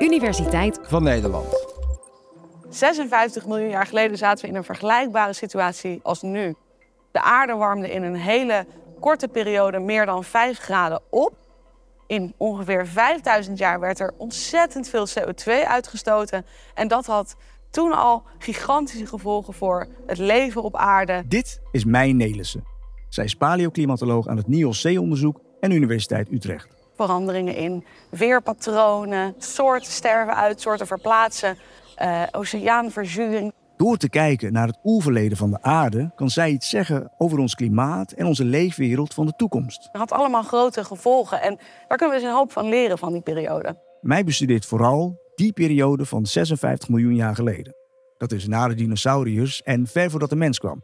Universiteit van Nederland. 56 miljoen jaar geleden zaten we in een vergelijkbare situatie als nu. De aarde warmde in een hele korte periode meer dan 5 graden op. In ongeveer 5000 jaar werd er ontzettend veel CO2 uitgestoten. En dat had toen al gigantische gevolgen voor het leven op aarde. Dit is Mijn Nelissen. Zij is paleoclimatoloog aan het NIOC-onderzoek en Universiteit Utrecht. Veranderingen in weerpatronen, soorten sterven uit, soorten verplaatsen, uh, oceaanverzuring. Door te kijken naar het oerverleden van de aarde kan zij iets zeggen over ons klimaat en onze leefwereld van de toekomst. Het had allemaal grote gevolgen en daar kunnen we dus een hoop van leren van die periode. Mij bestudeert vooral die periode van 56 miljoen jaar geleden. Dat is na de dinosauriërs en ver voordat de mens kwam.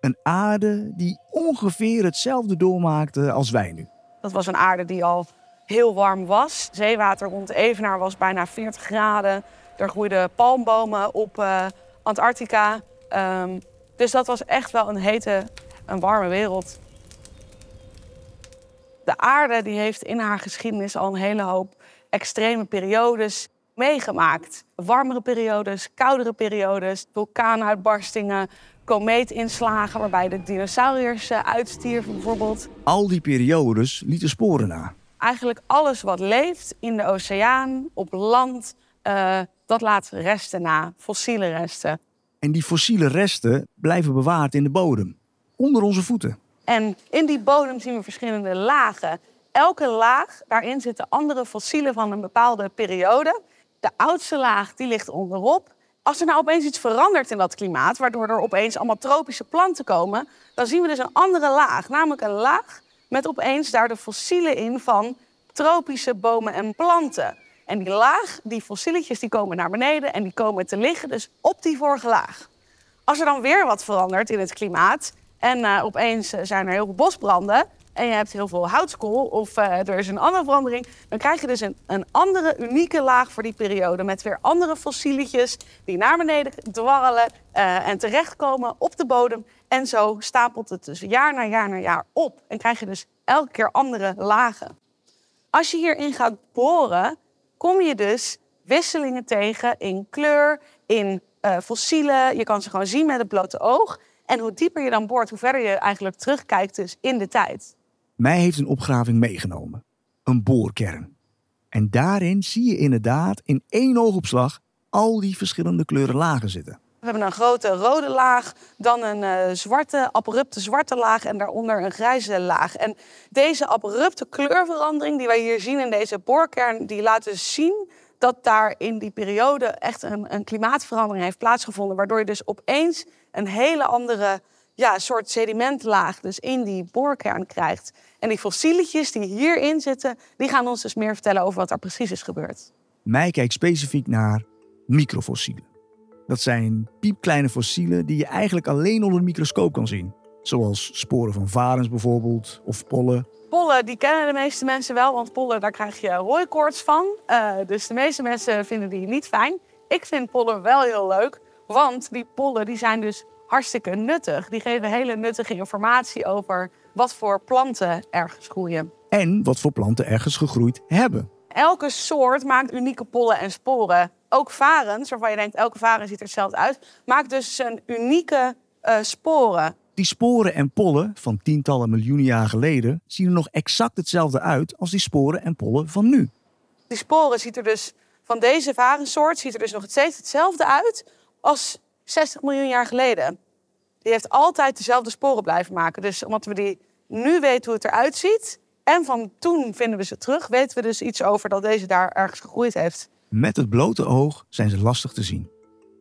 Een aarde die ongeveer hetzelfde doormaakte als wij nu. Dat was een aarde die al heel warm was. Zeewater rond Evenaar was bijna 40 graden. Er groeiden palmbomen op uh, Antarctica. Um, dus dat was echt wel een hete, een warme wereld. De aarde die heeft in haar geschiedenis al een hele hoop extreme periodes meegemaakt. Warmere periodes, koudere periodes, vulkaanuitbarstingen, komeetinslagen waarbij de dinosauriërs eh, uitstierven bijvoorbeeld. Al die periodes lieten sporen na. Eigenlijk alles wat leeft in de oceaan, op land, uh, dat laat resten na, fossiele resten. En die fossiele resten blijven bewaard in de bodem, onder onze voeten. En in die bodem zien we verschillende lagen. Elke laag, daarin zitten andere fossielen van een bepaalde periode. De oudste laag die ligt onderop. Als er nou opeens iets verandert in dat klimaat, waardoor er opeens allemaal tropische planten komen, dan zien we dus een andere laag. Namelijk een laag met opeens daar de fossielen in van tropische bomen en planten. En die laag, die fossieletjes, die komen naar beneden en die komen te liggen dus op die vorige laag. Als er dan weer wat verandert in het klimaat en uh, opeens zijn er heel veel bosbranden, en je hebt heel veel houtskool of uh, er is een andere verandering, dan krijg je dus een, een andere unieke laag voor die periode met weer andere fossieletjes die naar beneden dwarrelen en terechtkomen op de bodem. En zo stapelt het dus jaar na jaar na jaar op en krijg je dus elke keer andere lagen. Als je hierin gaat boren, kom je dus wisselingen tegen in kleur, in uh, fossielen. Je kan ze gewoon zien met het blote oog. En hoe dieper je dan boort, hoe verder je eigenlijk terugkijkt dus in de tijd. Mij heeft een opgraving meegenomen. Een boorkern. En daarin zie je inderdaad in één oogopslag al die verschillende kleuren lagen zitten. We hebben een grote rode laag, dan een uh, zwarte, abrupte zwarte laag en daaronder een grijze laag. En deze abrupte kleurverandering die wij hier zien in deze boorkern, die laat dus zien dat daar in die periode echt een, een klimaatverandering heeft plaatsgevonden. Waardoor je dus opeens een hele andere ja, soort sedimentlaag dus in die boorkern krijgt. En die fossieletjes die hierin zitten, die gaan ons dus meer vertellen over wat er precies is gebeurd. Mij kijkt specifiek naar microfossielen. Dat zijn piepkleine fossielen die je eigenlijk alleen onder de microscoop kan zien. Zoals sporen van varens bijvoorbeeld, of pollen. Pollen, die kennen de meeste mensen wel, want pollen, daar krijg je rooikoorts van. Uh, dus de meeste mensen vinden die niet fijn. Ik vind pollen wel heel leuk, want die pollen die zijn dus hartstikke nuttig. Die geven hele nuttige informatie over wat voor planten ergens groeien. En wat voor planten ergens gegroeid hebben. Elke soort maakt unieke pollen en sporen. Ook varens, waarvan je denkt elke varen ziet er hetzelfde uit, maakt dus een unieke uh, sporen. Die sporen en pollen van tientallen miljoenen jaar geleden zien er nog exact hetzelfde uit als die sporen en pollen van nu. Die sporen ziet er dus van deze varensoort ziet er dus nog steeds hetzelfde uit als 60 miljoen jaar geleden. Die heeft altijd dezelfde sporen blijven maken. Dus omdat we die nu weten hoe het eruit ziet en van toen vinden we ze terug, weten we dus iets over dat deze daar ergens gegroeid heeft. Met het blote oog zijn ze lastig te zien.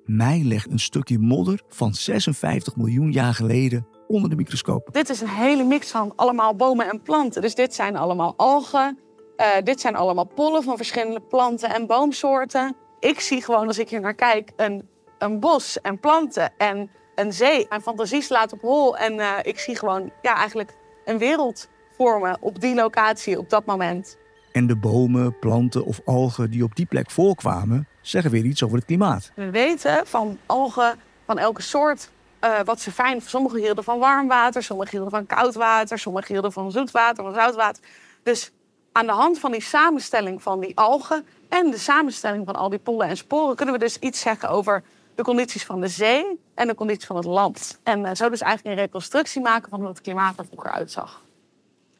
Mij legt een stukje modder van 56 miljoen jaar geleden onder de microscoop. Dit is een hele mix van allemaal bomen en planten. Dus dit zijn allemaal algen. Uh, dit zijn allemaal pollen van verschillende planten en boomsoorten. Ik zie gewoon als ik hier naar kijk een, een bos en planten en een zee. Mijn fantasie slaat op hol en uh, ik zie gewoon ja, eigenlijk een wereld vormen op die locatie op dat moment. En de bomen, planten of algen die op die plek voorkwamen, zeggen weer iets over het klimaat. We weten van algen van elke soort uh, wat ze fijn. Sommige hielden van warm water, sommige hielden van koud water, sommige hielden van zoet water, van zout water. Dus aan de hand van die samenstelling van die algen en de samenstelling van al die pollen en sporen kunnen we dus iets zeggen over de condities van de zee en de condities van het land. En eh, zo dus eigenlijk een reconstructie maken van hoe het klimaat er vroeger uitzag.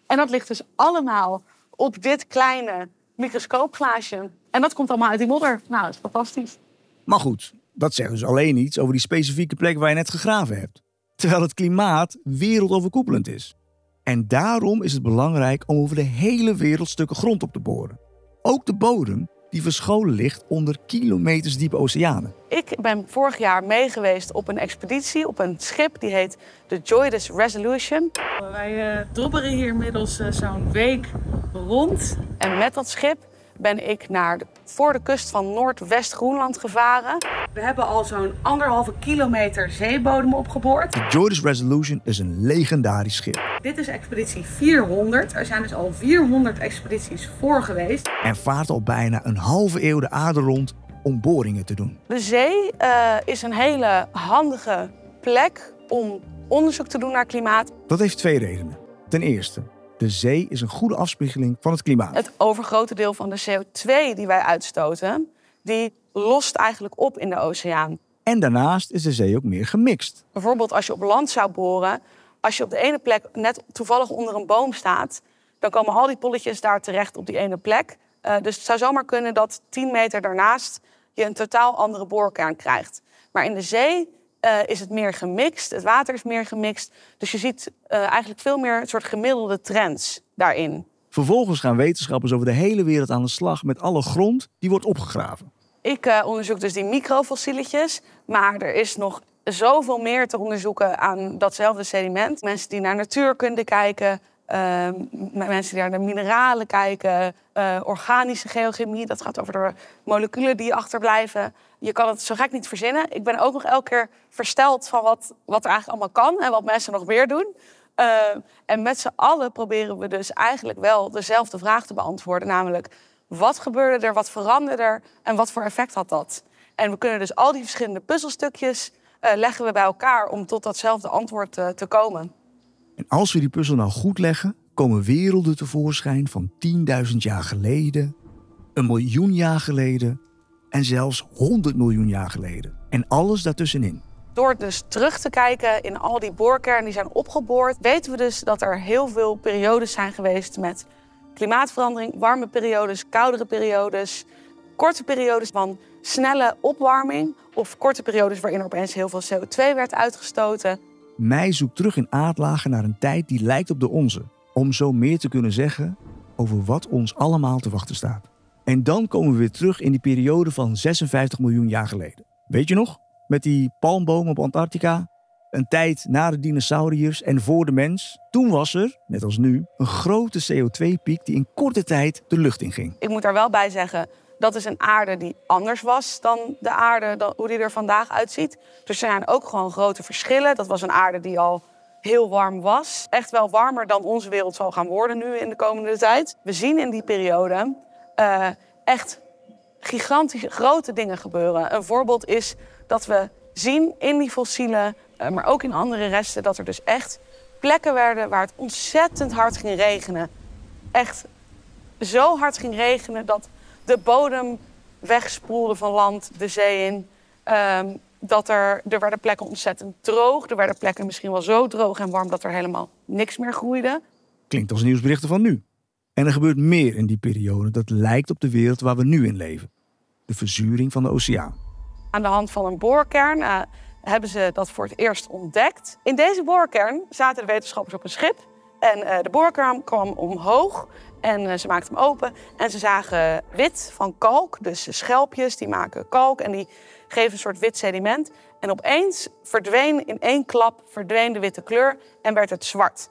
En dat ligt dus allemaal op dit kleine microscoopglaasje. En dat komt allemaal uit die modder. Nou, dat is fantastisch. Maar goed, dat zegt dus alleen iets over die specifieke plek waar je net gegraven hebt. Terwijl het klimaat wereldoverkoepelend is. En daarom is het belangrijk om over de hele wereld stukken grond op te boren. Ook de bodem die verscholen ligt onder kilometers diepe oceanen. Ik ben vorig jaar meegeweest op een expeditie op een schip die heet de Joyous Resolution. Wij uh, drobberen hier inmiddels uh, zo'n week rond. En met dat schip ben ik naar de, voor de kust van Noordwest-Groenland gevaren. We hebben al zo'n anderhalve kilometer zeebodem opgeboord. De Joyous Resolution is een legendarisch schip. Dit is expeditie 400. Er zijn dus al 400 expedities voor geweest. En vaart al bijna een halve eeuw de aarde rond om boringen te doen. De zee uh, is een hele handige plek om onderzoek te doen naar klimaat. Dat heeft twee redenen. Ten eerste, de zee is een goede afspiegeling van het klimaat. Het overgrote deel van de CO2 die wij uitstoten, die lost eigenlijk op in de oceaan. En daarnaast is de zee ook meer gemixt. Bijvoorbeeld als je op land zou boren, als je op de ene plek net toevallig onder een boom staat, dan komen al die polletjes daar terecht op die ene plek. Uh, dus het zou zomaar kunnen dat 10 meter daarnaast je een totaal andere boorkern krijgt. Maar in de zee uh, is het meer gemixt, het water is meer gemixt. Dus je ziet uh, eigenlijk veel meer een soort gemiddelde trends daarin. Vervolgens gaan wetenschappers over de hele wereld aan de slag met alle grond die wordt opgegraven. Ik uh, onderzoek dus die microfossieletjes, maar er is nog zoveel meer te onderzoeken aan datzelfde sediment. Mensen die naar natuurkunde kijken, uh, mensen die naar de mineralen kijken, uh, organische geochemie, dat gaat over de moleculen die achterblijven. Je kan het zo gek niet verzinnen. Ik ben ook nog elke keer versteld van wat, wat er eigenlijk allemaal kan en wat mensen nog meer doen. Uh, en met z'n allen proberen we dus eigenlijk wel dezelfde vraag te beantwoorden, namelijk wat gebeurde er, wat veranderde er en wat voor effect had dat? En we kunnen dus al die verschillende puzzelstukjes uh, leggen we bij elkaar om tot datzelfde antwoord uh, te komen. En als we die puzzel nou goed leggen, komen werelden tevoorschijn van 10.000 jaar geleden, een miljoen jaar geleden en zelfs 100 miljoen jaar geleden. En alles daartussenin. Door dus terug te kijken in al die boorkernen die zijn opgeboord, weten we dus dat er heel veel periodes zijn geweest met klimaatverandering, warme periodes, koudere periodes, korte periodes van snelle opwarming of korte periodes waarin er opeens heel veel CO2 werd uitgestoten. Mij zoekt terug in aardlagen naar een tijd die lijkt op de onze, om zo meer te kunnen zeggen over wat ons allemaal te wachten staat. En dan komen we weer terug in die periode van 56 miljoen jaar geleden. Weet je nog? Met die palmboom op Antarctica? Een tijd na de dinosauriërs en voor de mens. Toen was er, net als nu, een grote CO2-piek die in korte tijd de lucht inging. Ik moet daar wel bij zeggen, dat is een aarde die anders was dan de aarde, dan, hoe die er vandaag uitziet. Dus er zijn ook gewoon grote verschillen. Dat was een aarde die al heel warm was. Echt wel warmer dan onze wereld zal gaan worden nu in de komende tijd. We zien in die periode uh, echt gigantische grote dingen gebeuren. Een voorbeeld is dat we zien in die fossielen, uh, maar ook in andere resten, dat er dus echt plekken werden waar het ontzettend hard ging regenen. Echt zo hard ging regenen dat de bodem wegspoelde van land, de zee in. Um, dat er, er werden plekken ontzettend droog. Er werden plekken misschien wel zo droog en warm dat er helemaal niks meer groeide. Klinkt als nieuwsberichten van nu. En er gebeurt meer in die periode dat lijkt op de wereld waar we nu in leven. De verzuring van de oceaan. Aan de hand van een boorkern uh, hebben ze dat voor het eerst ontdekt. In deze boorkern zaten de wetenschappers op een schip. En uh, de boorkern kwam omhoog en uh, ze maakten hem open. En ze zagen wit van kalk, dus schelpjes die maken kalk. En die geven een soort wit sediment. En opeens verdween in één klap verdween de witte kleur en werd het zwart.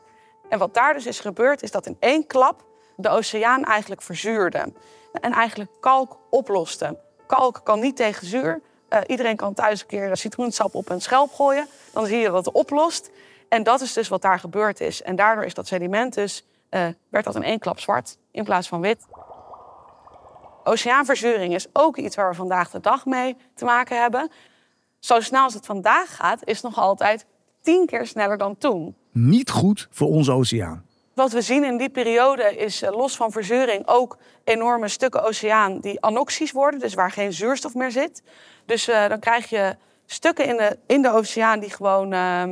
En wat daar dus is gebeurd, is dat in één klap de oceaan eigenlijk verzuurde. En eigenlijk kalk oploste. Kalk kan niet tegen zuur. Uh, iedereen kan thuis een keer citroensap op een schelp gooien. Dan zie je dat het oplost. En dat is dus wat daar gebeurd is. En daardoor is dat sediment dus, uh, werd dat in één klap zwart in plaats van wit. Oceaanverzuring is ook iets waar we vandaag de dag mee te maken hebben. Zo snel als het vandaag gaat, is het nog altijd tien keer sneller dan toen. Niet goed voor onze oceaan. Wat we zien in die periode is eh, los van verzuring ook enorme stukken oceaan die anoxisch worden, dus waar geen zuurstof meer zit. Dus uh, dan krijg je stukken in de, in de oceaan die gewoon, uh,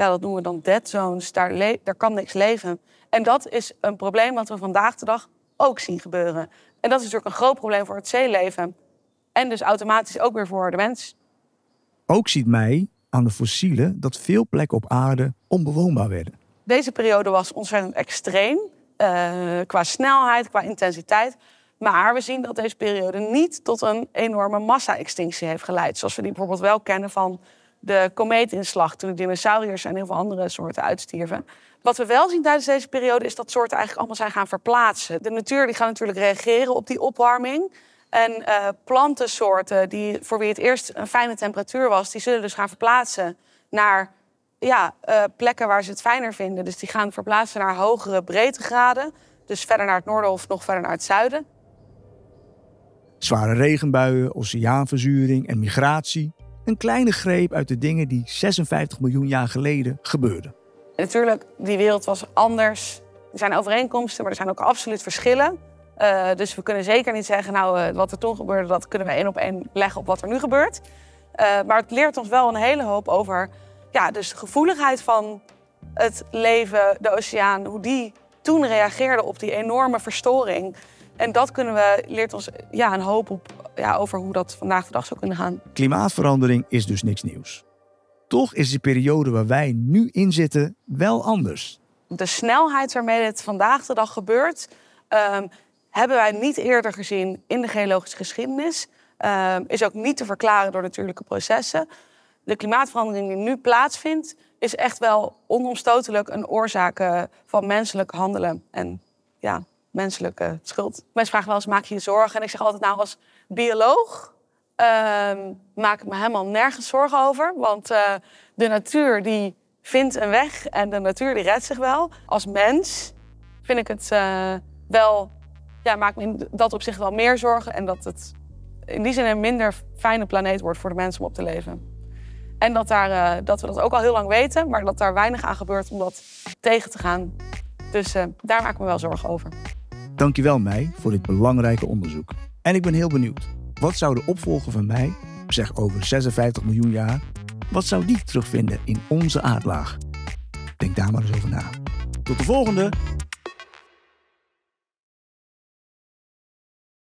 ja, dat noemen we dan dead zones, daar, daar kan niks leven. En dat is een probleem wat we vandaag de dag ook zien gebeuren. En dat is natuurlijk een groot probleem voor het zeeleven. En dus automatisch ook weer voor de mens. Ook ziet mij aan de fossielen dat veel plekken op aarde onbewoonbaar werden. Deze periode was ontzettend extreem. Uh, qua snelheid, qua intensiteit. Maar we zien dat deze periode niet tot een enorme massa-extinctie heeft geleid. Zoals we die bijvoorbeeld wel kennen van de komeetinslag. Toen de dinosauriërs en heel veel andere soorten uitstierven. Wat we wel zien tijdens deze periode is dat soorten eigenlijk allemaal zijn gaan verplaatsen. De natuur die gaat natuurlijk reageren op die opwarming. En uh, plantensoorten die, voor wie het eerst een fijne temperatuur was, die zullen dus gaan verplaatsen naar ja, uh, plekken waar ze het fijner vinden. Dus die gaan verplaatsen naar hogere breedtegraden. Dus verder naar het noorden of nog verder naar het zuiden. Zware regenbuien, oceaanverzuring en migratie. Een kleine greep uit de dingen die 56 miljoen jaar geleden gebeurden. En natuurlijk, die wereld was anders. Er zijn overeenkomsten, maar er zijn ook absoluut verschillen. Uh, dus we kunnen zeker niet zeggen, nou, uh, wat er toen gebeurde, dat kunnen we één op één leggen op wat er nu gebeurt. Uh, maar het leert ons wel een hele hoop over ja, dus de gevoeligheid van het leven, de oceaan, hoe die toen reageerde op die enorme verstoring. En dat kunnen we, leert ons ja, een hoop op, ja, over hoe dat vandaag de dag zou kunnen gaan. Klimaatverandering is dus niks nieuws. Toch is de periode waar wij nu in zitten wel anders. De snelheid waarmee dit vandaag de dag gebeurt, um, hebben wij niet eerder gezien in de geologische geschiedenis. Um, is ook niet te verklaren door natuurlijke processen. De klimaatverandering die nu plaatsvindt, is echt wel onomstotelijk een oorzaak uh, van menselijk handelen en ja, menselijke schuld. Mensen vragen wel eens: maak je je zorgen? En ik zeg altijd: nou, als bioloog uh, maak ik me helemaal nergens zorgen over. Want uh, de natuur die vindt een weg en de natuur die redt zich wel. Als mens vind ik het uh, wel, ja, maak me in dat op zich wel meer zorgen. En dat het in die zin een minder fijne planeet wordt voor de mensen om op te leven. En dat, daar, uh, dat we dat ook al heel lang weten, maar dat daar weinig aan gebeurt om dat tegen te gaan. Dus daar maak ik me wel zorgen over. Dankjewel, mij, voor dit belangrijke onderzoek. En ik ben heel benieuwd. Wat zou de opvolger van mij, zeg over 56 miljoen jaar, wat zou die terugvinden in onze aardlaag? Denk daar maar eens over na. Tot de volgende!